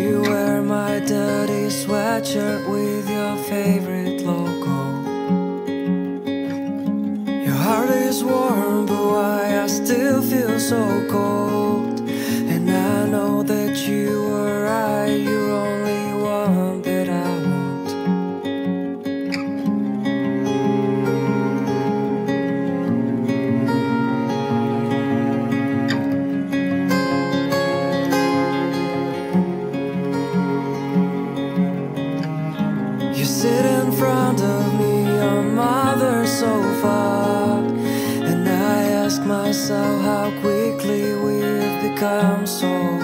You wear my dirty sweatshirt with your favorite logo. Your heart is warm, but why I still feel so cold? Become so